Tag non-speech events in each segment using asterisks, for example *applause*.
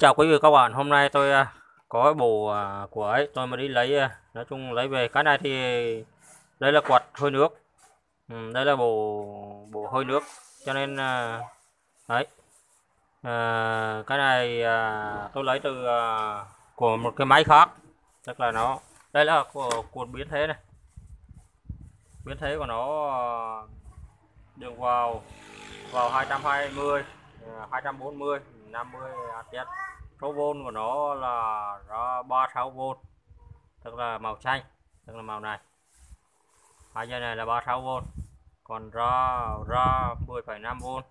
chào quý vị các bạn hôm nay tôi à, có bộ à, của ấy tôi mới đi lấy à, nói chung lấy về. Cái này thì đây là quạt hơi nước. Ừ, đây là bộ bộ hơi nước cho nên đấy. À, cái này à, tôi lấy từ à, của một cái máy khác. Tức là nó đây là của cuộn biến thế này. Biến thế của nó đường vào vào 220 240 50 ATS số vôn của nó là ra 36V tức là màu xanh tức là màu này. Hai dây này là 36V còn ra ra 10,5V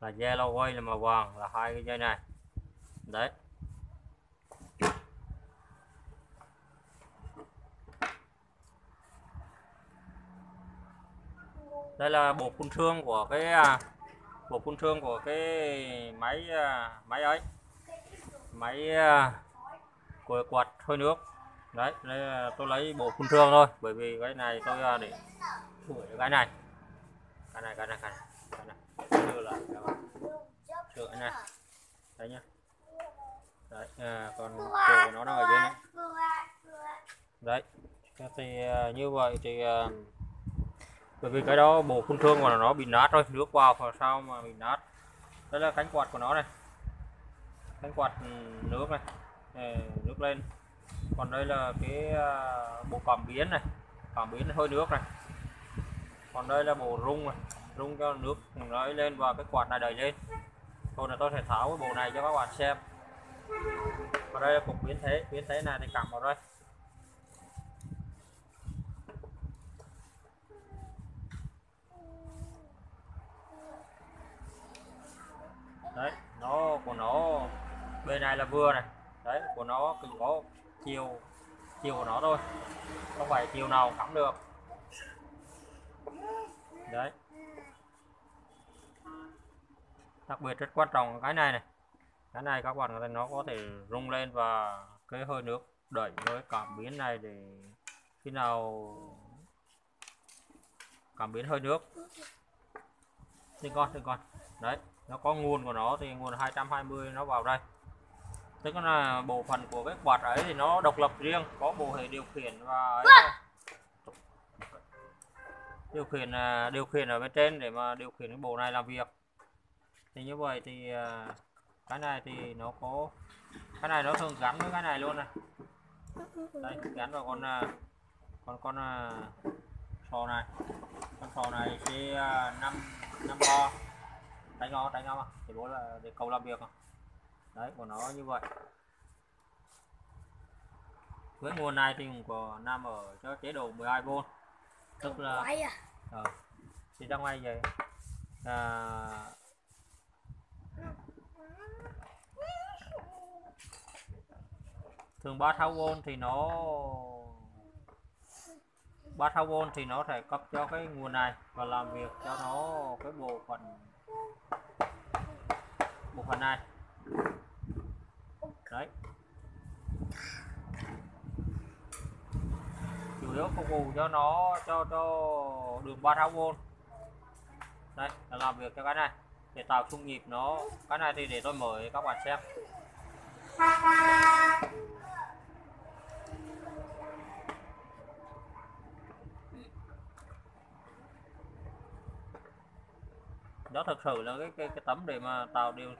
là yellow way là màu vàng là hai cái dây này. Đấy. Đây là bộ phun thương của cái à, bộ phun thương của cái máy à, máy ấy máy à, của quạt hơi nước. Đấy đây là tôi lấy bộ phun thương thôi bởi vì cái này tôi à, để sửa cái này. Cái này cái này cái này cái này. Sửa là sửa cái này. Đấy nhá. Đấy à, còn của nó đang ở dưới này. Đấy thì như vậy thì bởi vì cái đó bộ khung thương mà nó bị nát rồi, nước vào và sao mà bị nát. Đây là cánh quạt của nó này. Cánh quạt ừ, nước này. Ờ, nước lên. Còn đây là cái à, bộ cảm biến này. Cảm biến hơi nước này. Còn đây là bộ rung này. Rung cho nước rơi lên và cái quạt này đẩy lên. Thôi là tôi sẽ tháo cái bộ này cho các bạn xem. Và đây là cục biến thế. Biến thế này thì cắm vào đây. Đấy, nó, của nó, bên này là vừa này. Đấy, của nó chỉ có chiều chiều của nó thôi. Không phải chiều nào cắm được. Đấy. Đặc biệt rất quan trọng cái này này. Cái này các bạn nó có thể rung lên và cái hơi nước đẩy với cảm biến này để khi nào cảm biến hơi nước. Xin con xin con. Đấy nó có nguồn của nó thì nguồn 220 nó vào đây. Tức là bộ phận của cái quạt ấy thì nó độc lập riêng, có bộ hệ điều khiển và ấy điều khiển à, điều khiển ở bên trên để mà điều khiển cái bộ này làm việc. Thì như vậy thì à, cái này thì nó có, cái này nó thường gắn với cái này luôn này. Đây gắn vào con à, con con sò này. Con sò này thì năm năm ba đánh ngon đánh ngon thì bố là để cầu làm việc à. đấy của nó như vậy. Với nguồn này thì cũng có nằm ở cho chế độ 12V tức là à. ờ, thì ra ngoài vậy. À, thường 36V thì nó 36V thì nó sẽ cấp cho cái nguồn này và làm việc cho nó cái bộ phận một phần này. Đấy. Chủ yếu phục vụ cho nó, cho cho đường 36V đây, là làm việc cho cái này. Để tạo xung nhịp nó. Cái này thì để tôi mở các bạn xem. Đó thật sự là cái cái, cái tấm để mà tạo điều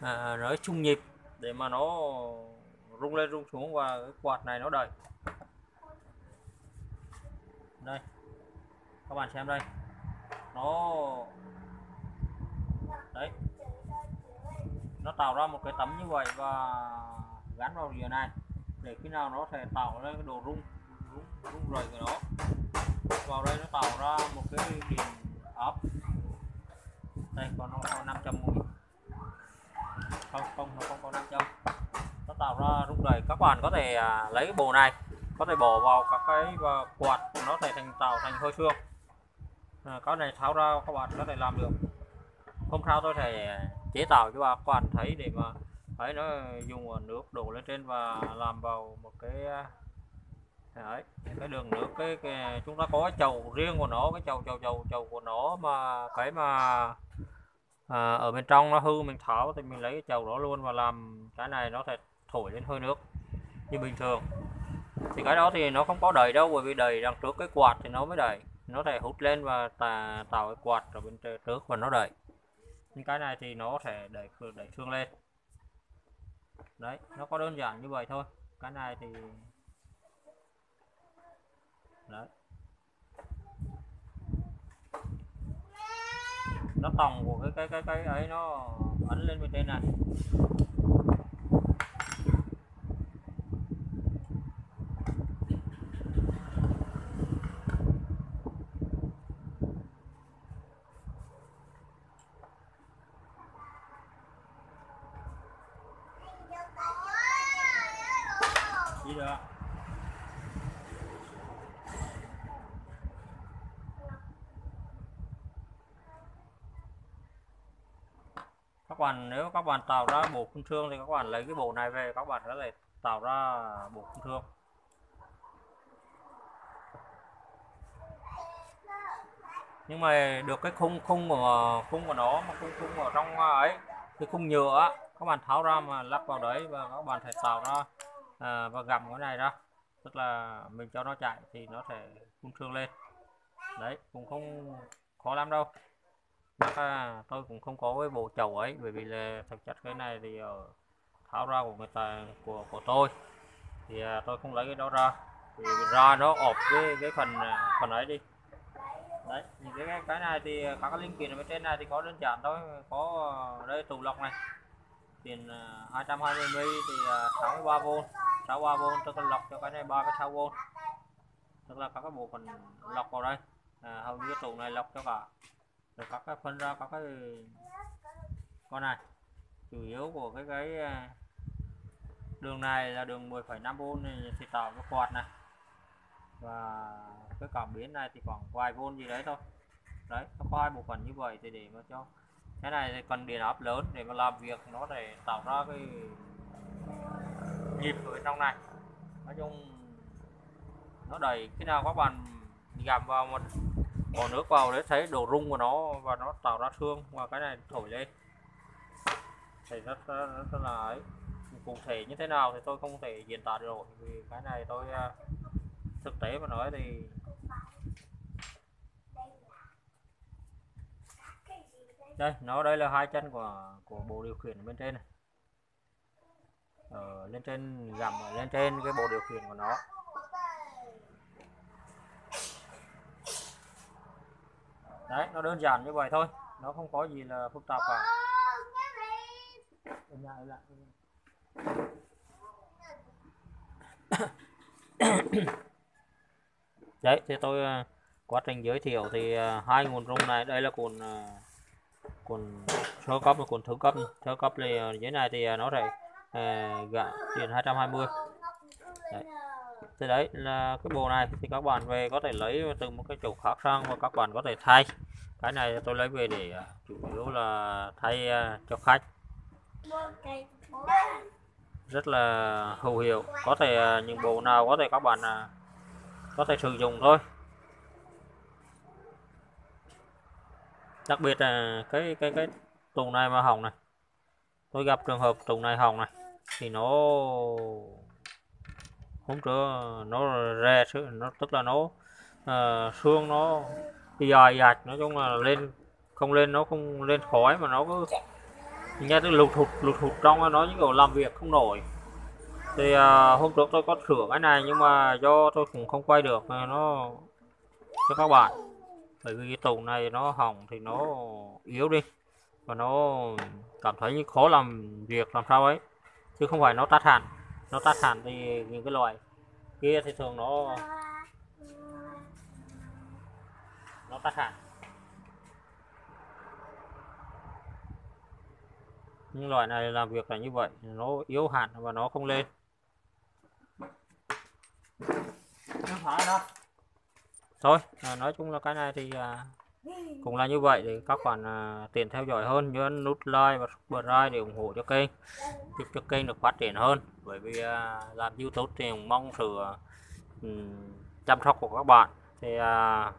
à, nó chung nhịp để mà nó rung lên rung xuống và cái quạt này nó đẩy. Đây các bạn xem đây nó đấy nó tạo ra một cái tấm như vậy và gắn vào rìa này để khi nào nó sẽ tạo ra cái đồ rung rung, rung rời của nó. Vào đây nó tạo ra một cái điện áp đây còn nó có 500 mũi không không nó không có 500 nó tạo ra rung rời các bạn có thể à, lấy cái bộ này có thể bỏ vào các cái và quạt nó thể thành tạo thành hơi xương. À, cái này tháo ra các bạn có thể làm được. Không sao tôi thể chế tạo cho các bạn thấy để mà thấy nó dùng nước đổ lên trên và làm vào một cái à, đấy cái đường nước cái, cái chúng ta có cái chầu riêng của nó cái chầu chầu chầu chầu của nó mà cái mà à, ở bên trong nó hư mình tháo thì mình lấy cái chậu đó luôn và làm cái này nó sẽ thổi lên hơi nước như bình thường. Thì cái đó thì nó không có đầy đâu bởi vì đầy đằng trước cái quạt thì nó mới đầy nó sẽ hút lên và tà, tạo cái quạt ở bên trước và nó đẩy. Nhưng cái này thì nó sẽ đẩy đẩy xương lên. Đấy nó có đơn giản như vậy thôi. Cái này thì đấy. Nó tòng của cái cái cái cái ấy nó ấn lên bên trên này gì được các bạn nếu các bạn tạo ra bộ khung thương thì các bạn lấy cái bộ này về các bạn có thể tạo ra bộ khung thương. Nhưng mà được cái khung khung của khung của nó mà khung khung ở trong à, ấy cái khung nhựa các bạn tháo ra mà lắp vào đấy và các bạn thể tạo ra à, và gầm cái này ra. Tức là mình cho nó chạy thì nó sẽ khung thương lên. Đấy cũng không khó lắm đâu à, tôi cũng không có cái bộ chậu ấy bởi vì là thực chất cái này thì ờ, tháo ra của người ta của của tôi. Thì à, tôi không lấy cái đó ra. Thì ra nó ọp cái cái phần à, phần ấy đi. Đấy nhìn cái cái này thì à, các cái linh kiện ở bên trên này thì có đơn giản thôi. Có ờ, đây tủ lọc này. Tiền 220 m thì 63V 63V tôi cần lọc cho cái này 3,6V tức là các cái bộ phận lọc vào đây. À, hầu như tủ này lọc cho cả rồi các cái phân ra các cái con này. Chủ yếu của cái cái à, đường này là đường 10,5V này thì tạo cái quạt này. Và cái cảm biến này thì khoảng vài vôn gì đấy thôi. Đấy nó có hai bộ phận như vậy thì để mà cho cái này thì cần điện áp lớn để mà làm việc nó để tạo ra cái nhịp ở trong này. Nói chung nó đầy khi nào các bạn gầm vào một bỏ nước vào để thấy độ rung của nó và nó tạo ra thương. Và cái này thổi lên thì rất, rất, rất là ấy. Cụ thể như thế nào thì tôi không thể diễn tả được vì cái này tôi à, thực tế mà nói thì đây nó đây là hai chân của của bộ điều khiển bên trên này. Ở lên trên gầm lên trên cái bộ điều khiển của nó. Đấy nó đơn giản như vậy thôi. Nó không có gì là phức tạp cả. *coughs* Đấy thì tôi à, quá trình giới thiệu thì à, hai nguồn rung này. Đây là cuộn à, cuộn sơ cấp và cuộn thứ cấp. Sơ cấp thì à, dưới này thì nó sẽ gạ điện 220 đấy thì đấy, là cái bộ này thì các bạn về có thể lấy từ một cái chỗ khác sang và các bạn có thể thay. Cái này tôi lấy về để à, chủ yếu là thay à, cho khách. Rất là hữu hiệu. Có thể à, những bộ nào có thể các bạn có thể sử dụng thôi. Đặc biệt là cái cái cái tủ này mà hỏng này. Tôi gặp trường hợp tủ này hỏng này, thì nó hôm trước nó ra nó tức là nó uh, ờ, xương nó dài dạch nói chung là lên không lên nó không lên khói mà nó cứ nghe cái lụt thụt lụt thụt trong nó như kiểu làm việc không nổi. Thì uh, hôm trước tôi có sửa cái này nhưng mà do tôi cũng không quay được nó cho các bạn. Bởi vì cái tủ này nó hỏng thì nó yếu đi và nó cảm thấy như khó làm việc làm sao ấy chứ không phải nó tắt hẳn nó tắt hẳn thì những cái loại kia thì thường nó nó tắt hẳn những loại này làm việc là như vậy nó yếu hẳn và nó không lên. Thôi à, nói chung là cái này thì à, cũng là như vậy thì các bạn à, tiện theo dõi hơn nhớ nút like và subscribe để ủng hộ cho kênh giúp cho kênh được phát triển hơn. Bởi vì à, làm youtube thì mong sự à, chăm sóc của các bạn. Thì à,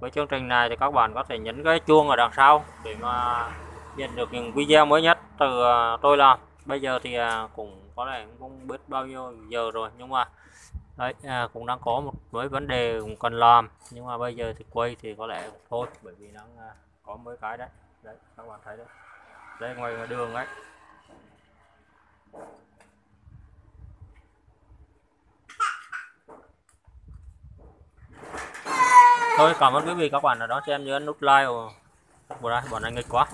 với chương trình này thì các bạn có thể nhấn cái chuông ở đằng sau để mà nhận được những video mới nhất từ à, tôi làm. Bây giờ thì à, cũng có lẽ cũng không biết bao nhiêu giờ rồi nhưng mà đấy à, cũng đang có một mấy vấn đề cũng cần làm. Nhưng mà bây giờ thì quay thì có lẽ thôi bởi vì nó à, có mấy cái đấy. Đấy các bạn thấy đấy. Đây ngoài ngoài đường ấy. Thôi cảm ơn quý vị các bạn đã đón xem nhớ nút like và bọn anh bọn nghịch quá.